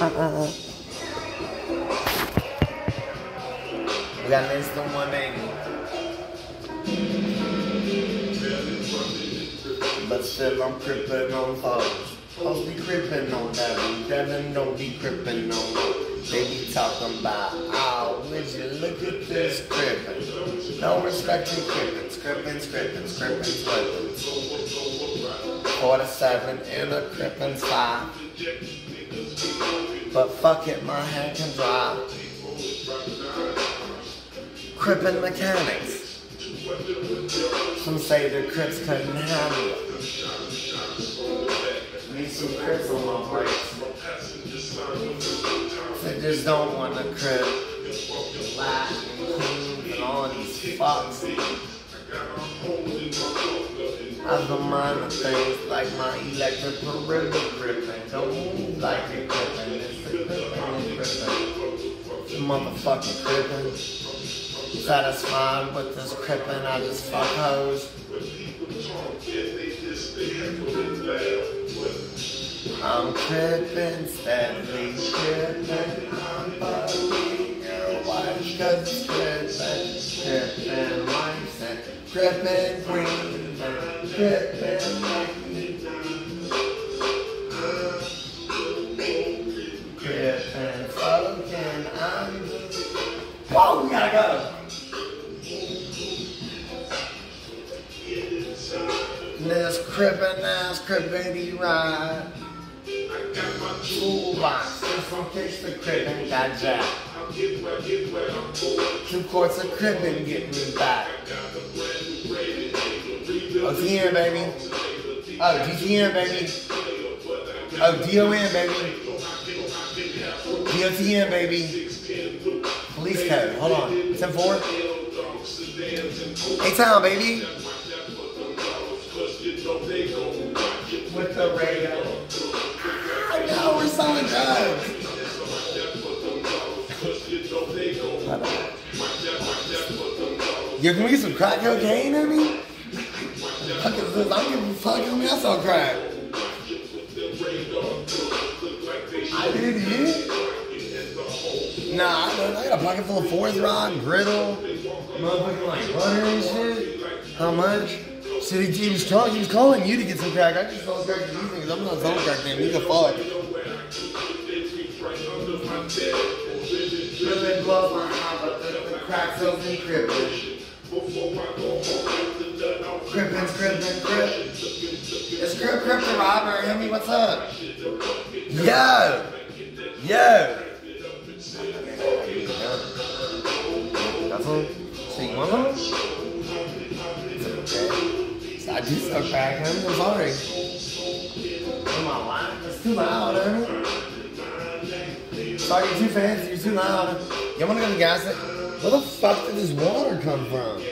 Uh-uh. We got less than 180. But still I'm crippin' on foes. To be crippin' on Devin. Devin don't be crippin' on. They be talking about, oh, would you look at this crippin'? No respect to crippins, crippins, crippins, crippins, crippins. 47 in a crippins five. But fuck it, my hand can drive. Crippin' mechanics. Some say the Crips couldn't handle it. Need some Crips on my brakes. They just don't want to Crip. Clean and all these fucks. Been minding things like my electric perimeter gripping. Don't move like a gripping. It's the gripping gripping. The motherfucking gripping. Satisfied with this crippin', I just fuck hoes. I'm crippin', steadily crippin'. I'm bugging your wife cause crippin'. Crippin' wife I'm just... Whoa, we gotta go! This crippin' ass crippity ride. Toolbox, case the crippin' got jacked. Two quarts of crippin' get me back. Oh, TN, baby. Oh, GTN, baby. Oh, DON, baby. DOTN, baby. Police code, hold on. 10 4. Hey, town, baby. With the radio. I know, we're selling drugs. You can we get some crack cocaine in me? I. I I did hit. Nah, I, don't. I got a pocket full of fourth rod, griddle, motherfucking like butter and shit. How much? He, he was. He was calling you to get some crack. I just sold crack to these niggas. I'm not selling crack him. He's a fuck. Crack. Crippin', crippin', crip. It's Crip, It's Crip the robber. Hear me? What's up? Yo! Yo! Got some? So you want some? It's okay. I do suck back, man. I'm sorry. Come on, why? It's too loud, man. Sorry, you're too fancy. You're too loud. You wanna go to the gas station? Where the fuck did this water come from?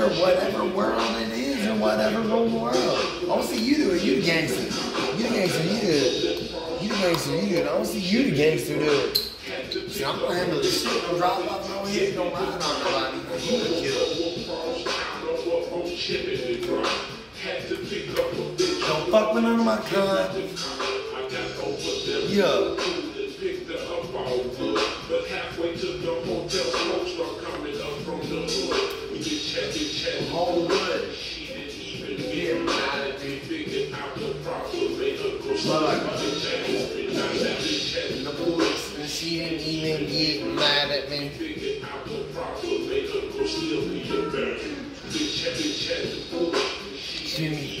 I want to see your whatever world it is, or whatever world. I don't see you do it. You the gangster. You the gangster. You do it. You the gangster. You do it. I want to see you the gangster do it. See, I'm gonna handle this shit. Don't drop off no head. Don't ride on nobody. You the killer. Don't fuck with none of my kind. Yeah. Hollywood. Look. The police, and she didn't even get mad at me. Jimmy.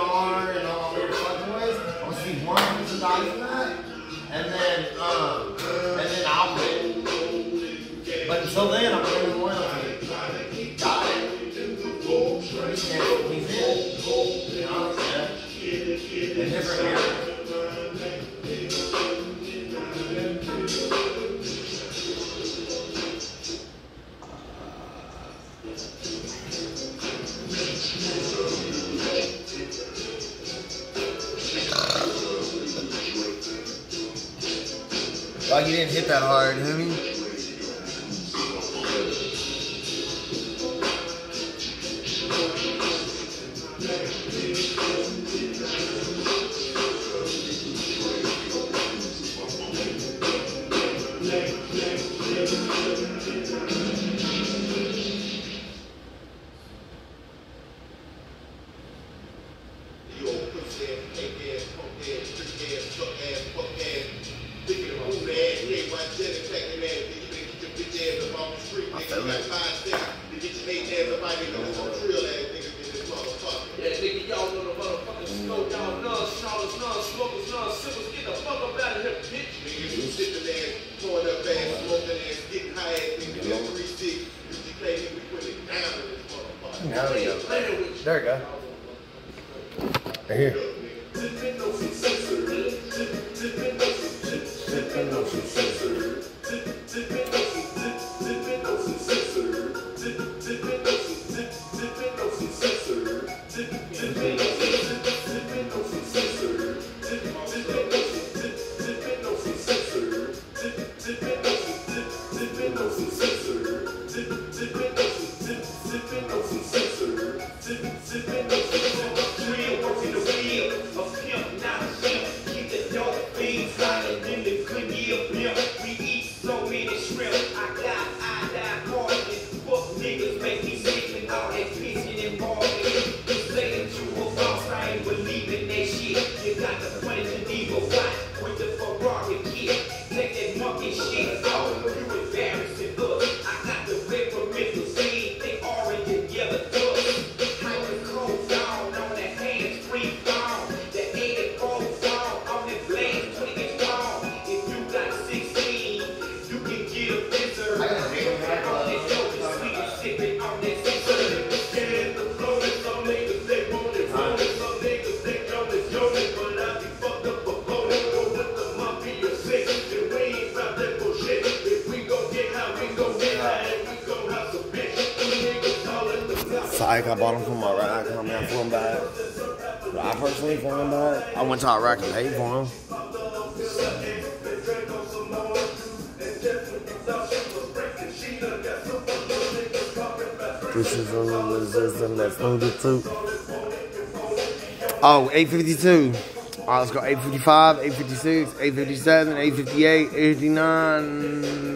And all. I'm gonna see one hundred dollars in that, and then um, and then I'll win. But until then, I'm gonna win. Got it. We can't. You know, yeah. A different. Like you didn't hit that hard, homie. You street, nigga, you got five cents to get your eight ass up out here, nigga, some real ass niggas in this motherfucker. Yeah, nigga, y'all know the motherfucking snow, y'all none, snarlers, none, smokers, none, sippers. Get the fuck up out of here, bitch. Nigga, you sipping ass, pouring up ass, smoking ass, getting high ass, nigga, just three six, you can't even put it down in this motherfucker. There we go. Playing with you. There we go. Right here. Ain't believing that shit. You got the money Those fuck niggas make me sick. Don't give peace in my body. Say to leave a watch Psych, I bought them from Iraq. I mean, I flew them back. I personally flew them back. I went to Iraq and paid for them. This is a little resistant. Let's move it to. Oh, 852. All right, let's go 855, 856, 857, 858, 859.